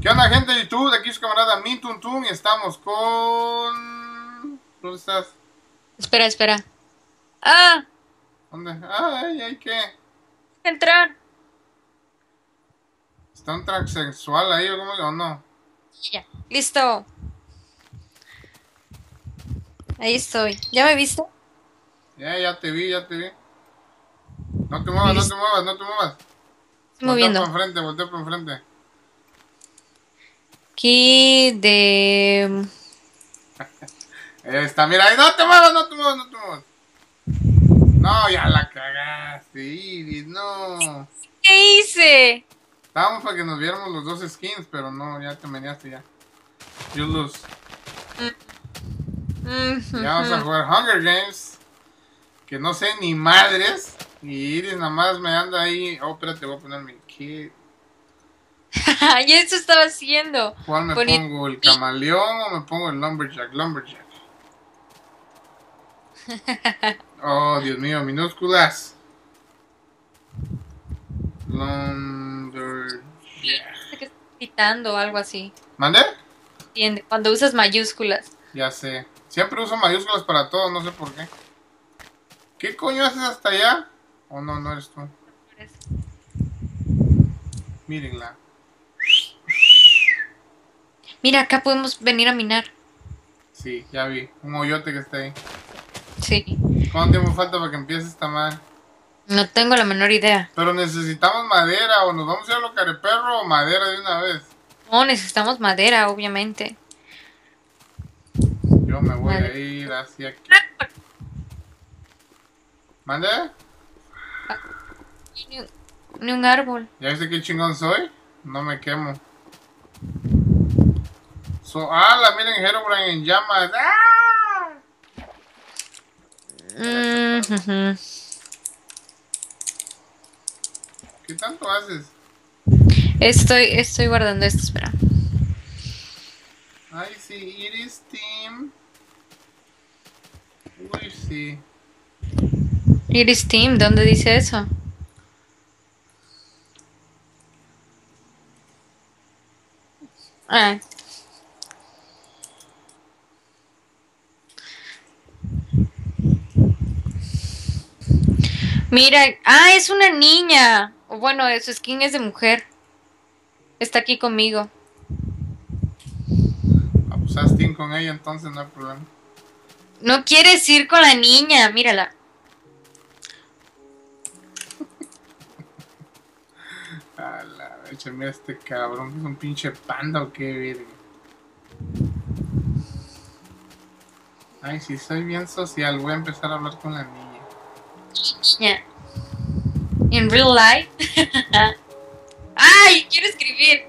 ¿Qué onda, gente de YouTube? Aquí su camarada Min Tun Tun y estamos con... ¿Dónde estás? Espera, espera. ¡Ah! ¿Dónde? Ay, ay, ¿qué? Entrar. ¿Está un transexual ahí o cómo o no? Ya. Listo. Ahí estoy. ¿Ya me viste? Ya, ya te vi, ya te vi. No te muevas, no te muevas, no te muevas. Estoy moviendo. Voltea por enfrente, voltea por enfrente. Aquí de... Está, mira, no te muevas, no te muevas, no te muevas. No, ya la cagaste, Iris, no. ¿Qué hice? Estábamos para que nos viéramos los dos skins, pero no, ya te meneaste ya. You lose. Mm, Ya vamos a jugar Hunger Games. Que no sé ni madres. Y Iris nada más me anda ahí. Oh, espérate, voy a poner mi kit. ya eso estaba haciendo. ¿Cuál me Poni- pongo? ¿El camaleón o me pongo el lumberjack? Lumberjack. Oh, Dios mío, minúsculas. Lumberjack. Sé que estás gritando o algo así. ¿Mandé? Entiende. Cuando usas mayúsculas. Ya sé. Siempre uso mayúsculas para todo, no sé por qué. ¿Qué coño haces hasta allá? ¿O no, no eres tú? Mírenla. Mira, acá podemos venir a minar. Sí, ya vi. Un hoyote que está ahí. Sí. ¿Cuánto tiempo falta para que empiece esta madre? No tengo la menor idea. Pero necesitamos madera, o nos vamos a ir a lo careperro o madera de una vez. No, necesitamos madera, obviamente. Yo me voy a ir hacia aquí. ¿Mande? Ni un, ni un árbol. ¿Ya viste qué chingón soy? No me quemo. So, ah, la miren Herobrine en llamas. ¡Ah! Mm. ¿Qué tanto haces? Estoy, estoy guardando esto, espera. Ay, sí, Iris Team. Uy, sí. Iris Team, ¿dónde dice eso? Ah. Mira, ah, es una niña. O bueno, su skin es de mujer. Está aquí conmigo. Team con ella, entonces no hay problema. No quieres ir con la niña, mírala. A la leche, mira este cabrón, que es un pinche panda o qué verga. Ay, sí, soy bien social, voy a empezar a hablar con la niña. Yeah. In real life. Ay, quiero escribir.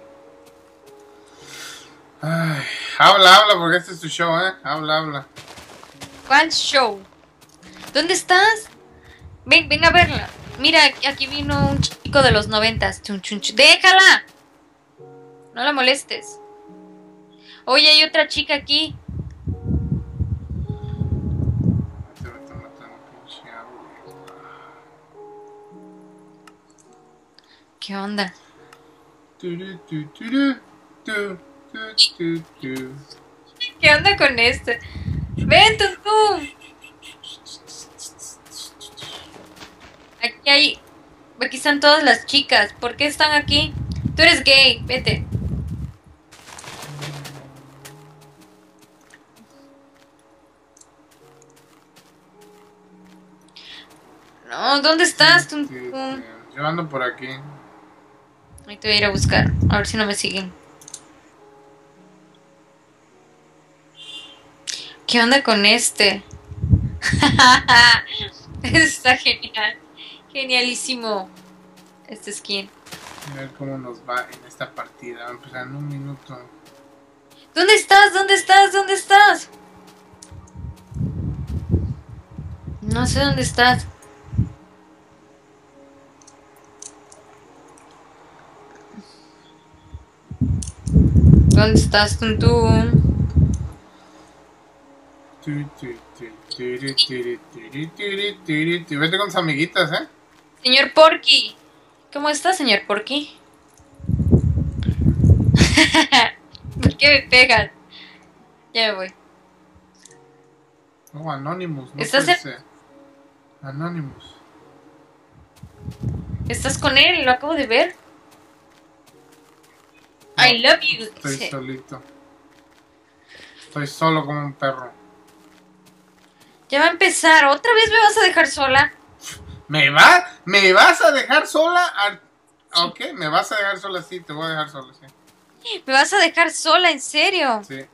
Ay, habla, habla, porque este es tu show, ¿eh? Habla, habla. ¿Cuál show? ¿Dónde estás? Ven, ven a verla. Mira, aquí vino un chico de los noventas. Chun, chun, chun. ¡Déjala! No la molestes. Oye, hay otra chica aquí. ¿Qué onda? ¿Qué onda con este? Ven, Tuntum. Aquí hay. Aquí están todas las chicas. ¿Por qué están aquí? Tú eres gay, vete. No, ¿dónde estás, Tu, tu, Tuntum? tu. Yo ando por aquí. Ahí te voy a ir a buscar. A ver si no me siguen. ¿Qué onda con este? Está genial. Genialísimo. Este skin. A ver cómo nos va en esta partida. Va a empezar en un minuto. ¿Dónde estás? ¿Dónde estás? ¿Dónde estás? No sé dónde estás. ¿Dónde estás, Tuntum? Tu, tu, tu, turu, turu, turu, turu, turu, tu. Vete con tus amiguitas, ¿eh? Señor Porky. ¿Cómo está, señor Porky? qué me pegan? Ya me voy. Oh, Anonymous. No ¿Estás en-. Anonymous. ¿Estás con él? Lo acabo de ver. I love you. Estoy dice. solito. Estoy solo como un perro. Ya va a empezar. ¿Otra vez me vas a dejar sola? ¿Me va? ¿Me vas a dejar sola? Ok, me vas a dejar sola, sí, te voy a dejar sola, sí. ¿Me vas a dejar sola? ¿En serio? Sí.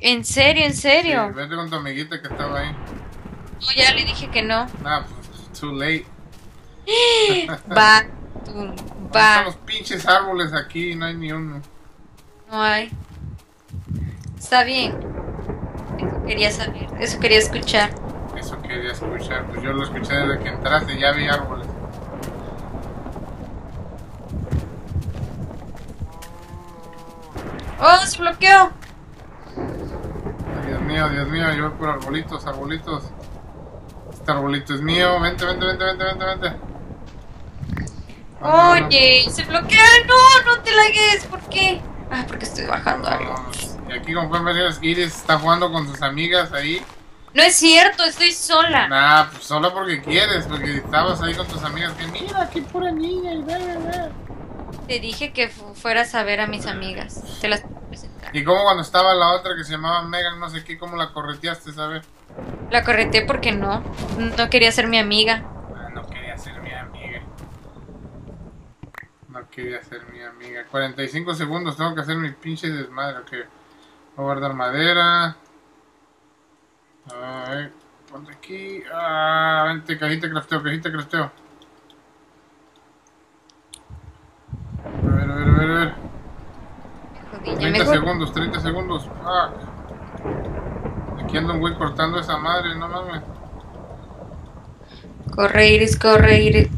¿En serio? ¿En sí, serio? vete con tu amiguita que estaba ahí. No, ya le dije que no. Nah, pues, too late. Va. Tú, Están los pinches árboles aquí, no hay ni uno. No hay. Está bien. Eso quería saber. Eso quería escuchar. Eso quería escuchar, pues yo lo escuché desde que entraste, ya vi árboles. ¡Oh, se bloqueó! Ay, Dios mío, Dios mío, yo voy por arbolitos, arbolitos. Este arbolito es mío, vente, vente, vente, vente, vente, vente. Oye, se bloquea. No, no te lagues. ¿Por qué? Ah, porque estoy bajando algo. Y aquí como pueden ver, Iris está jugando con sus amigas ahí. No es cierto, estoy sola. Nah, pues solo porque quieres, porque estabas ahí con tus amigas. Que mira, qué pura niña, y ve, ve, ve. Te dije que fu- fueras a ver a mis amigas. Te las presentar. Y como cuando estaba la otra que se llamaba Megan, no sé qué, cómo la correteaste, ¿sabes? La correté porque no. No quería ser mi amiga. Ah, no quería ser mi amiga. No quería ser mi amiga. 45 segundos, tengo que hacer mi pinche desmadre. Ok. Voy a guardar madera. A ver, ponte aquí. Ah, vente, cajita crafteo, cajita crafteo. A ver, a ver, a ver, a ver. Jodí, ya 30 me voy. segundos, 30 segundos. Fuck. Aquí anda un güey cortando esa madre, no mames. Corre, Iris, corre, Iris.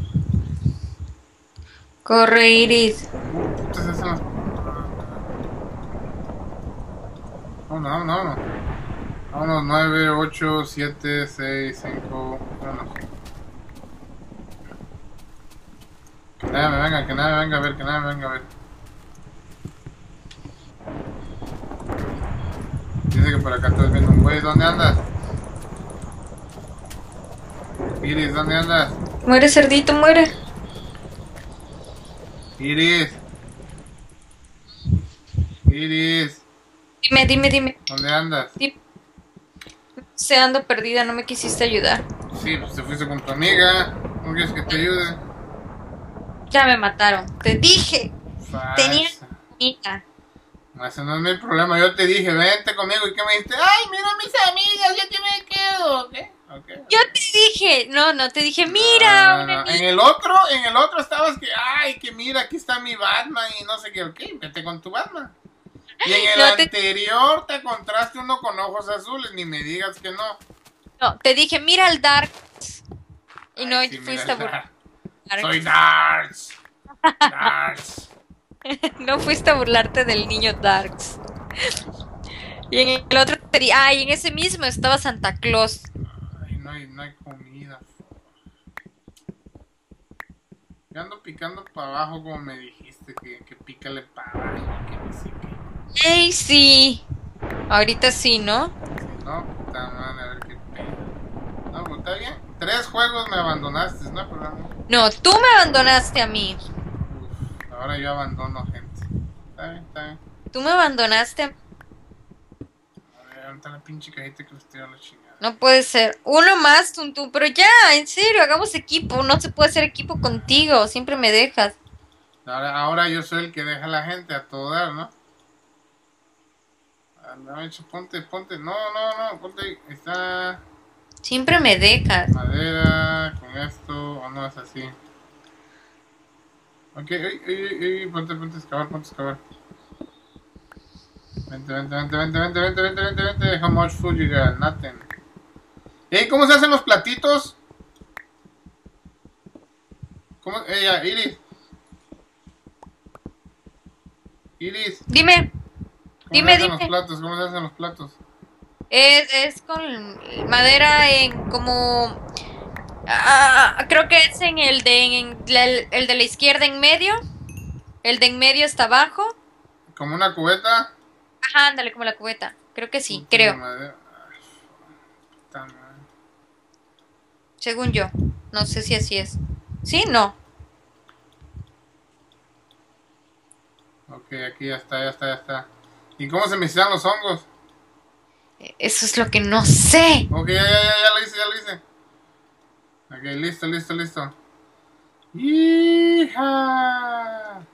Corre, Iris. Esas son las- Vámonos, vámonos, vámonos. Vámonos, 9, 8, 7, 6, 5. Vámonos. Que nadie me venga, que nadie me venga a ver, que nadie me venga a ver. Dice que por acá estás viendo un güey. ¿Dónde andas? Iris, ¿dónde andas? Muere, cerdito, muere. Iris. Iris, Dime, dime, dime. ¿dónde andas? Dime. Se ando perdida, no me quisiste ayudar. Sí, pues te fuiste con tu amiga. ¿No quieres que te ayude? Ya me mataron. Te dije. Tenía- Falsa. Mira. Ese no es mi problema. Yo te dije, vente conmigo. ¿Y qué me dijiste? Ay, mira mis amigas, yo te me quedo. ¿Ok? Yo te dije. No, no, te dije, mira. No, no, una no. niña. En el otro, en el otro estabas que, ay, que mira, aquí está mi Batman y no sé qué. Ok, vete con tu Batman. Y en el te- anterior te encontraste uno con ojos azules. Ni me digas que no. No, te dije, mira el Dark. Y no sí, fuiste a. Soy Darks. Darks. No fuiste a burlarte del niño Darks. Y en el otro te en ese mismo estaba Santa Claus. Ay, no hay, no hay comida. Yo ando picando para abajo como me dijiste, que, que pícale para abajo, que no sé qué. ¡Ey, sí! Ahorita sí, ¿no? Si no, puta madre, a ver qué pedo. No, pues está bien. Tres juegos me abandonaste, no hay problema. No, tú me abandonaste a mí. Uf, ahora yo abandono gente. Está bien, está bien. Tú me abandonaste a A ver, ¿dónde está la pinche cajita que estoy a la chingada? No puede ser. Uno más, Tuntún. Pero ya, en serio, hagamos equipo. No se puede hacer equipo contigo. Siempre me dejas. Ahora, ahora yo soy el que deja a la gente a todo dar, ¿no? Ah, ponte, ponte. No, no, no, ponte ahí. Está Siempre me dejas. madera con esto, o no es así. Ok, ey, ey, ey, ponte, ponte a excavar, ponte a excavar. Vente, vente, vente, vente, vente, vente, vente, vente, vente. How much food you got? Nothing. Ey, ¿cómo se hacen los platitos? ¿Cómo? Ey, ya, Iris. Iris. Dime. ¿Cómo Dime, se hacen dime. los platos? ¿Cómo se hacen los platos? Es, es con madera en como... ah, creo que es en el de, en la- el de la izquierda en medio. El de en medio está abajo. Como una cubeta. Ajá, ándale, como la cubeta. Creo que sí, creo. Ay, madre. Según yo. No sé si así es. ¿Sí? No. Ok, aquí ya está, ya está, ya está. ¿Y cómo se me hicieron los hongos? Eso es lo que no sé. Ok, ya, ya, ya, ya lo hice, ya lo hice. Ok, listo, listo, listo. ¡Hija!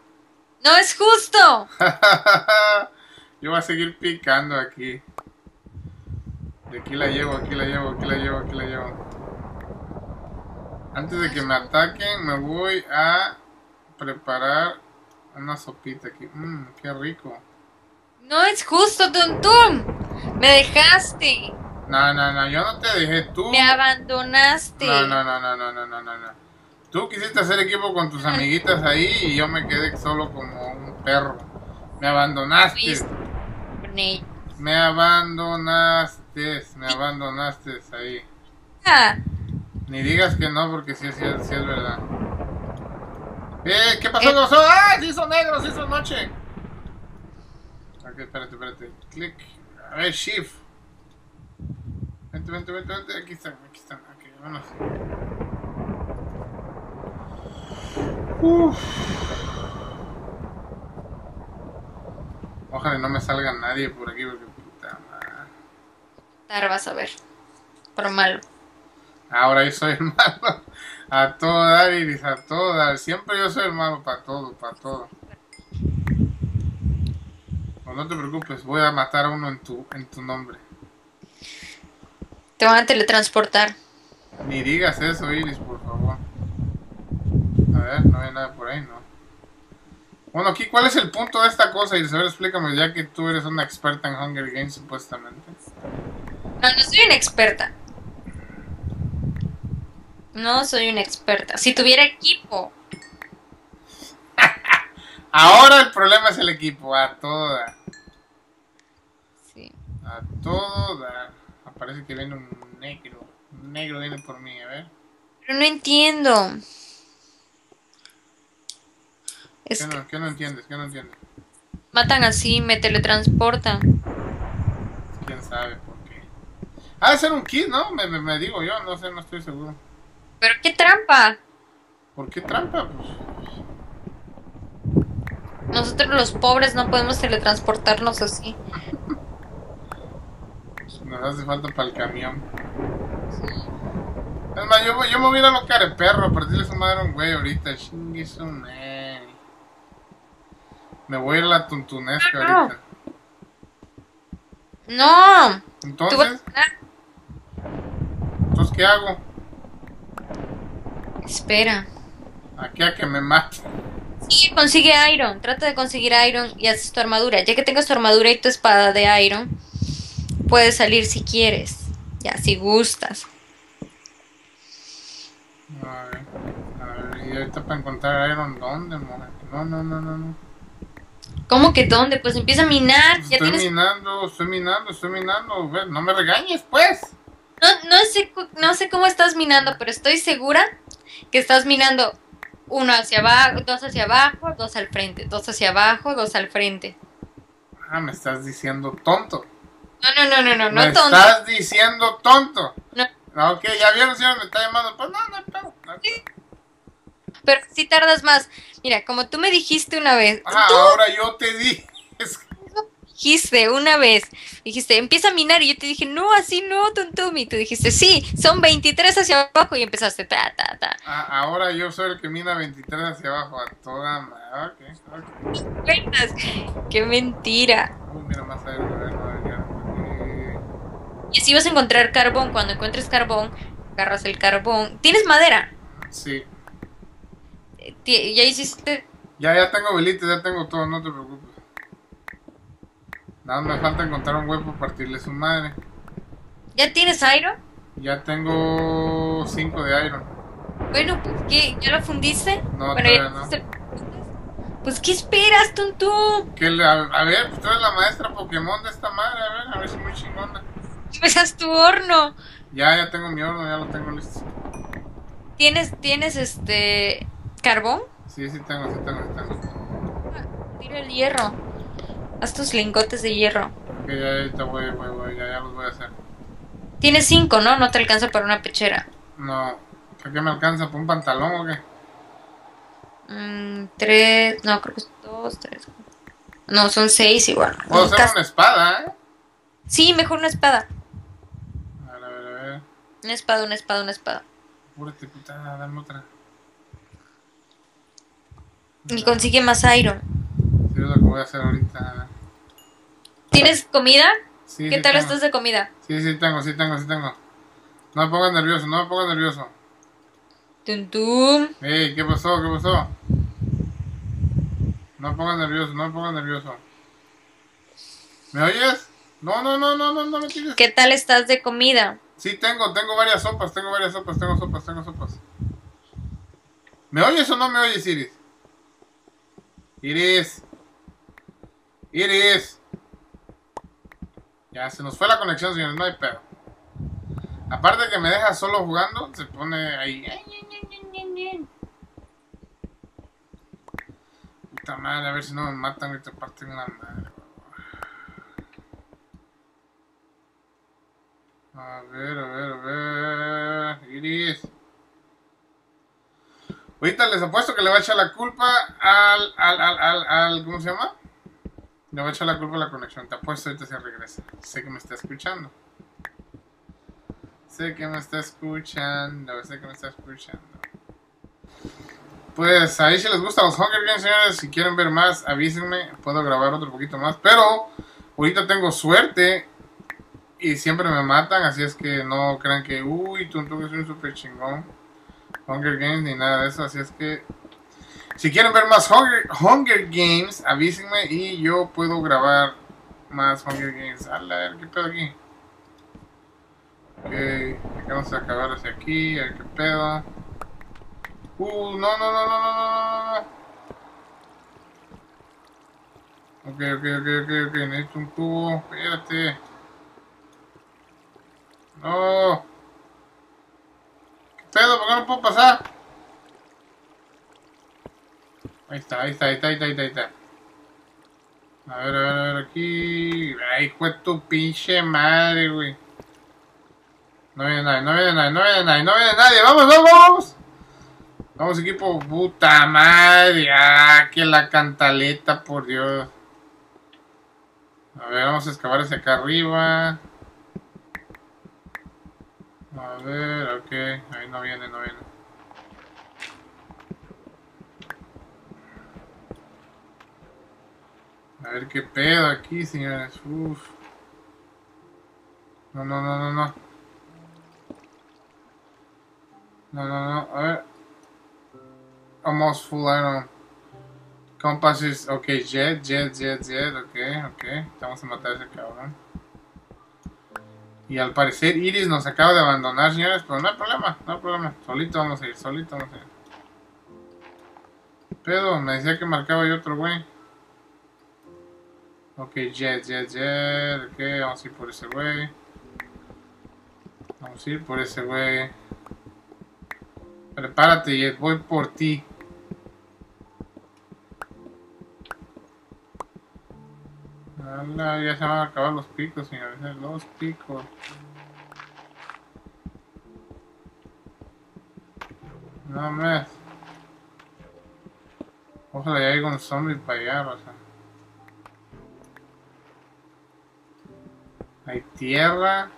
No es justo. Yo voy a seguir picando aquí. De aquí la llevo, aquí la llevo, aquí la llevo, aquí la llevo. Antes de que me ataquen, me voy a preparar una sopita aquí. Mmm, qué rico. No es justo, Tuntum. Me dejaste. No, no, no, yo no te dejé tú. Me abandonaste. No, no, no, no, no, no, no, no. Tú quisiste hacer equipo con tus amiguitas ahí y yo me quedé solo como un perro. Me abandonaste. Me abandonaste, me abandonaste ahí. Ah. Ni digas que no porque sí, sí, sí es verdad. Eh, ¿qué pasó? Eh. ¿Qué pasó? ¡Ah! Se hizo negro, se hizo noche. Ok, espérate, espérate. Clic. A ver, shift. Vente, vente, vente, vente. Aquí están, aquí están. Ok, vámonos. Uf. Ojalá no me salga nadie por aquí porque puta madre. Ahora vas a ver. Por malo. Ahora yo soy el malo. A todo dar, Iris, a todo dar. Siempre yo soy el malo para todo, para todo. Pues no te preocupes, voy a matar a uno en tu, en tu nombre. Te van a teletransportar. Ni digas eso, Iris, por favor. A ver, no hay nada por ahí, ¿no? Bueno, aquí, ¿cuál es el punto de esta cosa, Iris? A ver, explícame, ya que tú eres una experta en Hunger Games, supuestamente. No, no soy una experta. No soy una experta. Si tuviera equipo. Ahora el problema es el equipo, a todo dar. Sí. A todo dar. Parece que viene un negro. Un negro viene por mí, a ver. Pero no entiendo. Es ¿Qué que no, qué no entiendes? ¿Qué no entiendes? matan así, me teletransportan. ¿Quién sabe por qué? Ah, de ser un kit, ¿no? Me, me, me digo yo, no sé, no estoy seguro. Pero qué trampa. ¿Por qué trampa? Pues Nosotros los pobres no podemos teletransportarnos así. nos hace falta para el camión. Es más, yo, yo me voy a ir a lo care perro, partirle su madre a un güey ahorita. Chingue su madre. Me voy a ir a la tuntunesca No, no. ahorita. No. Entonces. ¿entonces qué hago? Espera. Aquí a que me mate. Sí, consigue Iron. Trata de conseguir Iron y haces tu armadura. Ya que tengas tu armadura y tu espada de Iron, puedes salir si quieres. Ya, si gustas. A ver, a ver, y ahorita para encontrar Iron, ¿dónde, mujer? No, no, no, no, no. ¿Cómo que dónde? Pues empieza a minar. Ya estoy tienes... minando, estoy minando, estoy minando. No me regañes, pues. No, no, sé, no sé cómo estás minando, pero estoy segura que estás minando uno hacia abajo, dos hacia abajo, dos al frente, dos hacia abajo, dos al frente. Ah, me estás diciendo tonto. No, no, no, no, no, me no tonto. estás diciendo tonto. No. Ah, Ok, ya vieron, señor, me está llamando. Pues no, no no hay pedo. Pero si tardas más. Mira, como tú me dijiste una vez, Ah, tú ahora yo te dije. Es dijiste una vez, dijiste, empieza a minar y yo te dije, no, así no, Tuntum. Y tú dijiste, sí, son 23 hacia abajo y empezaste, ta, ta, ta. ah, ahora yo soy el que mina 23 hacia abajo a toda madre. Ok, ok. Cuentas. Qué mentira. Uy, mira más a ver, a ver, a ver, ya. Y así vas a encontrar carbón. Cuando encuentres carbón, agarras el carbón. ¿Tienes madera? sí. Eh, Ya hiciste Ya, ya tengo velitas, ya tengo todo, no te preocupes. Nada más me falta encontrar un huevo para partirle su madre. ¿Ya tienes iron? Ya tengo 5 de iron. Bueno, pues ¿qué? ¿Ya lo fundiste? No, bueno, todavía no. Pues ¿qué esperas, tonto? Que le- a, ver, pues tú eres la maestra Pokémon de esta madre, a ver, a ver si es muy chingona. Empezas tu horno. Ya, ya tengo mi horno, ya lo tengo listo. ¿Tienes, tienes este carbón? Sí, sí tengo, sí tengo, sí tengo. Tira el hierro. Haz tus lingotes de hierro. Ok, ya ahorita voy, voy, voy, ya, ya los voy a hacer. Tienes cinco, ¿no? No te alcanza para una pechera. No, ¿para qué me alcanza? ¿Por un pantalón o qué? Mm, tres, no, creo que es dos, tres. No, son seis igual. Puedo hacer una espada, ¿eh? Sí, mejor una espada. A ver, a ver, a ver. Una espada, una espada, una espada. Apúrate, putada, dame otra. Y consigue más iron. Sí, es lo que voy a hacer ahorita. ¿Tienes comida? Sí, ¿Qué sí tal tengo. estás de comida? Sí, sí tengo, sí tengo, sí tengo. No me pongas nervioso, no me pongas nervioso. Tum, tum. Ey, ¿qué pasó? ¿Qué pasó? No me pongas nervioso, no me pongas nervioso. ¿Me oyes? No, no, no, no, no, no me tires. ¿Qué tal estás de comida? Sí, tengo, tengo varias sopas, tengo varias sopas, tengo sopas, tengo sopas. ¿Me oyes o no me oyes, Iris? Iris. Iris. Ya, se nos fue la conexión, señores, no hay pedo. Aparte que me deja solo jugando, se pone ahí. Puta madre, a ver si no me matan y te parten la madre. A ver, a ver, a ver. Iris. Ahorita les apuesto que le va a echar la culpa al, al, al, al, al- ¿cómo se llama? Le va a echar la culpa a la conexión. Te apuesto ahorita se regresa. Sé que me está escuchando. Sé que me está escuchando. Sé que me está escuchando. Pues ahí si les gustan los Hunger Games, señores, si quieren ver más, avísenme. Puedo grabar otro poquito más. Pero ahorita tengo suerte y siempre me matan, así es que no crean que, uy, tú, tú eres un super chingón. Hunger Games ni nada de eso, así es que si quieren ver más Hunger, Games, avísenme y yo puedo grabar más Hunger Games. A ver, ¿qué pedo aquí? Ok, acabamos de acabar hacia aquí, a ver qué pedo. Uh, no, no, no, no, no, no, Ok, ok, ok, ok, ok, necesito un tubo, espérate. No. ¿Qué pedo? ¿Por qué no puedo pasar? Ahí está, ahí está, ahí está, ahí está, está. A ver, a ver, a ver, aquí. Ay, de tu pinche madre, güey. No viene nadie, no viene nadie, no viene nadie, no viene nadie. Vamos, vamos, vamos. Vamos, equipo. Puta madre. Ah, que la cantaleta, por Dios. A ver, vamos a excavar hacia acá arriba. A ver, ok. Ahí no viene, no viene. Ver qué pedo aquí, señores. Uf. No, no, no, no, no. No, no, no. A ver. Almost full iron. Compass is... Ok, jet, jet, jet, jet. Ok, ok. Vamos a matar a ese cabrón. Y al parecer Iris nos acaba de abandonar, señores, pero no hay problema, no hay problema. Solito vamos a ir, solito vamos a ir. Pero me decía que marcaba yo otro güey. Ok, jet, jet, jet. Ok, vamos a ir por ese güey. Vamos a ir por ese güey. Prepárate, Jet, voy por ti. Ya se van a acabar los picos, señores. eh, Los picos. No me. Ojalá ya haya un zombie para allá, o sea. Hay tierra.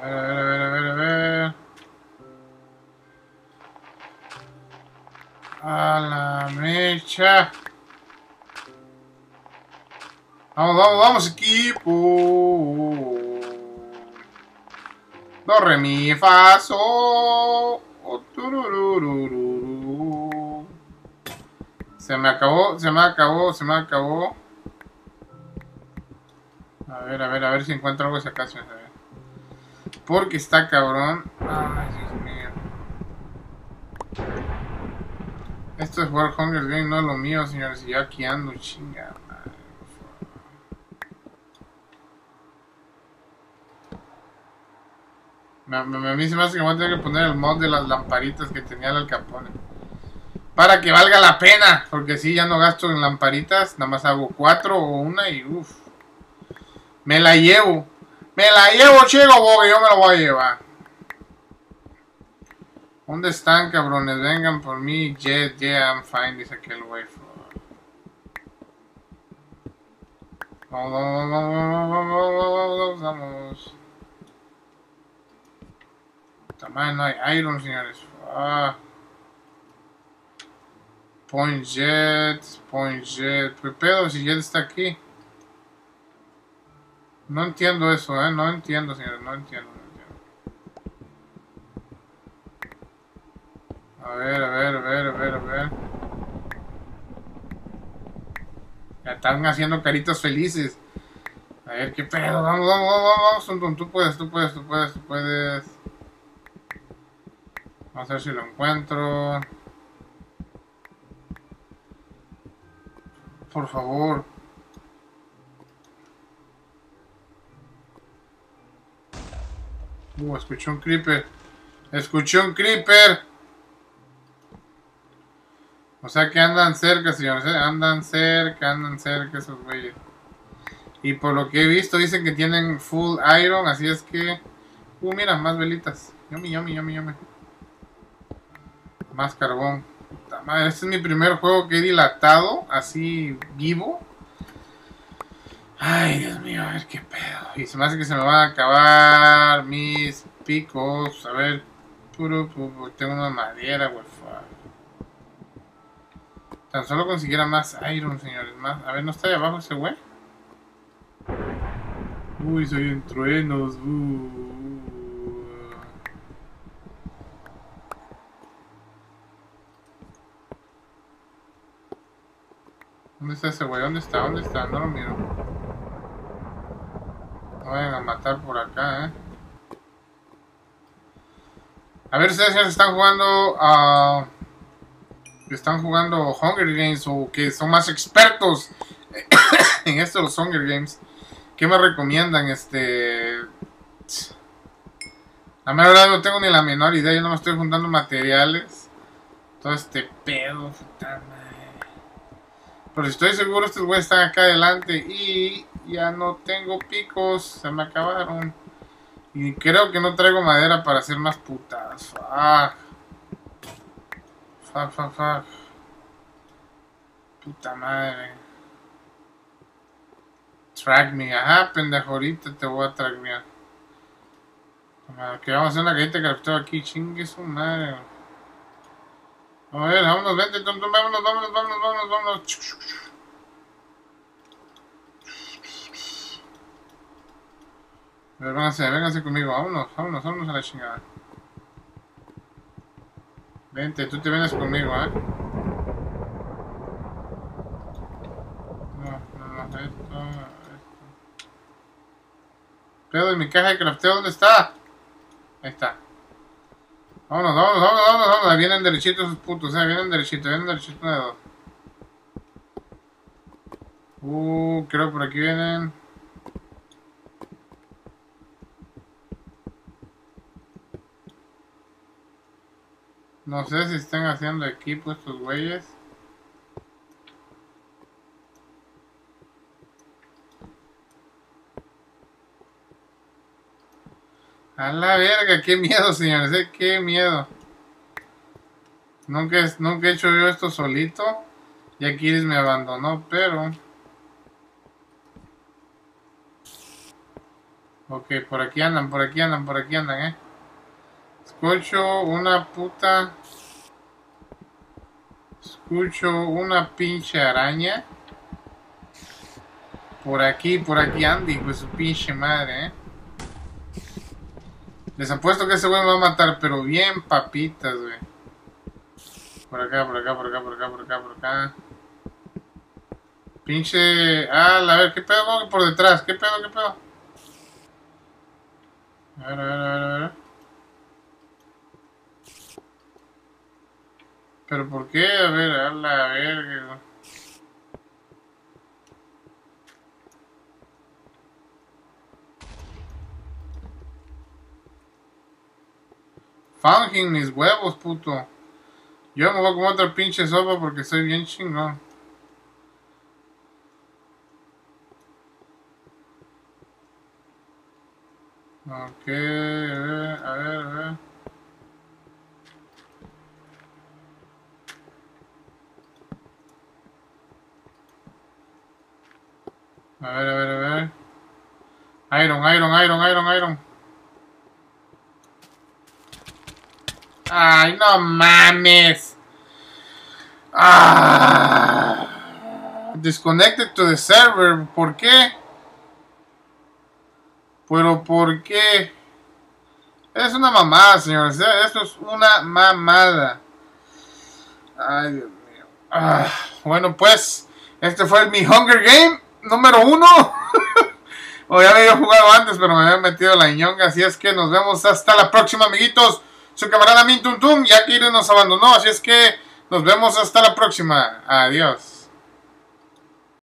A ver, a ver, a ver, a ver, a ver. A la mecha. Vamos, vamos, vamos, equipo. Do, re, mi, fa, so. Se me acabó, se me acabó, se me acabó. A ver, a ver, a ver si encuentro algo hacia acá. señores, a ver. Porque está cabrón. Ay, Dios mío. Esto es jugar Hunger Game, no es lo mío, señores. Y yo aquí ando, chinga A mí se me hace que voy a tener que poner el mod de las lamparitas que tenía el Al Capone. Para que valga la pena. Porque si ya no gasto en lamparitas. Nada más hago cuatro o una y uff. Me la llevo. Me la llevo, chico, porque yo me lo voy a llevar. ¿Dónde están, cabrones? Vengan por mí. Jet, yeah, I'm fine, dice aquel güey. Vamos, vamos, vamos, vamos, vamos, vamos. También no hay iron, señores. Ah. Point Jet, Point Jet. ¿Qué pedo si Jet está aquí? No entiendo eso, ¿eh? No entiendo, señores, no entiendo, no entiendo. A ver, a ver, a ver, a ver, a ver. Ya están haciendo caritas felices. A ver, qué pedo. Vamos, vamos, vamos, vamos. Tú puedes, tú puedes, tú puedes, tú puedes. Vamos a ver si lo encuentro. Por favor. Uh, escuché un creeper. Escuché un creeper. O sea que andan cerca, señores. ¿eh? Andan cerca, andan cerca esos güeyes. Y por lo que he visto, dicen que tienen full iron. Así es que. Uh, mira, más velitas. Yummy, yummy, yummy. Más carbón. Este es mi primer juego que he dilatado. Así vivo. Ay, Dios mío, a ver qué pedo. Y se me hace que se me van a acabar mis picos. A ver, puro, puro tengo una madera, güey. Tan solo consiguiera más iron, señores. Más. A ver, ¿no está ahí abajo ese güey? Uy, soy en truenos. Uh. ¿Dónde está ese güey? ¿Dónde está? ¿Dónde está? No lo miro. No vayan a matar por acá, ¿eh? A ver, ustedes ya están jugando a... están jugando Hunger Games o que son más expertos en esto los Hunger Games. ¿Qué me recomiendan? Este... La verdad no tengo ni la menor idea, yo no me estoy juntando materiales. Todo este pedo, puta pero estoy seguro estos güeyes están acá adelante y ya no tengo picos, se me acabaron. Y creo que no traigo madera para hacer más putas. Fuck. Fuck, fuck, fuck. Puta madre. Track me. Ajá, pendejo, ahorita te voy a trackmear. Que vamos a hacer una galleta que tengo aquí. Chingue su madre. A ver, vámonos, vente, vámonos, vámonos, vámonos, vámonos, vámonos. Ver, vénganse, vénganse conmigo, vámonos, vámonos, vámonos a la chingada. Vente, tú te vienes conmigo, ¿eh? No, no, no, esto, esto. Pedo de mi caja de crafteo, ¿dónde está? Ahí está. Vámonos, vámonos, vámonos, vámonos, vámonos. Vienen derechitos esos putos, eh. Vienen derechitos, vienen derechitos de dos. Uh, creo que por aquí vienen. No sé si están haciendo equipo estos güeyes. A la verga, qué miedo, señores, eh, qué miedo. Nunca, nunca he hecho yo esto solito. Y Kiris me abandonó, pero... Ok, por aquí andan, por aquí andan, por aquí andan, eh. Escucho una puta... Escucho una pinche araña. Por aquí, por aquí Andy, pues su pinche madre, eh. Les apuesto que ese güey me va a matar, pero bien papitas, güey. Por acá, por acá, por acá, por acá, por acá, por acá. Pinche... Ah, a ver, ¿qué pedo por detrás? ¿Qué pedo, qué pedo? A ver, a ver, a ver, a ver. ¿Pero por qué? A ver, a la verga, Fanging mis huevos, puto. Yo me voy a comer otra pinche sopa porque estoy bien chingón. Ok, a ver, a ver, a ver. A ver, a ver, a ver. Iron, Iron, Iron, Iron, Iron. Ay, no mames. Ah. Disconnected to the server. ¿Por qué? Pero ¿por qué? Es una mamada, señores. Esto es una mamada. Ay, Dios mío. Ah, bueno, pues, este fue mi Hunger Game número uno. o ya había jugado antes, pero me había metido la ñonga. Así es que nos vemos hasta la próxima, amiguitos. Su camarada Mintuntum, ya que nos abandonó. Así es que nos vemos hasta la próxima. Adiós.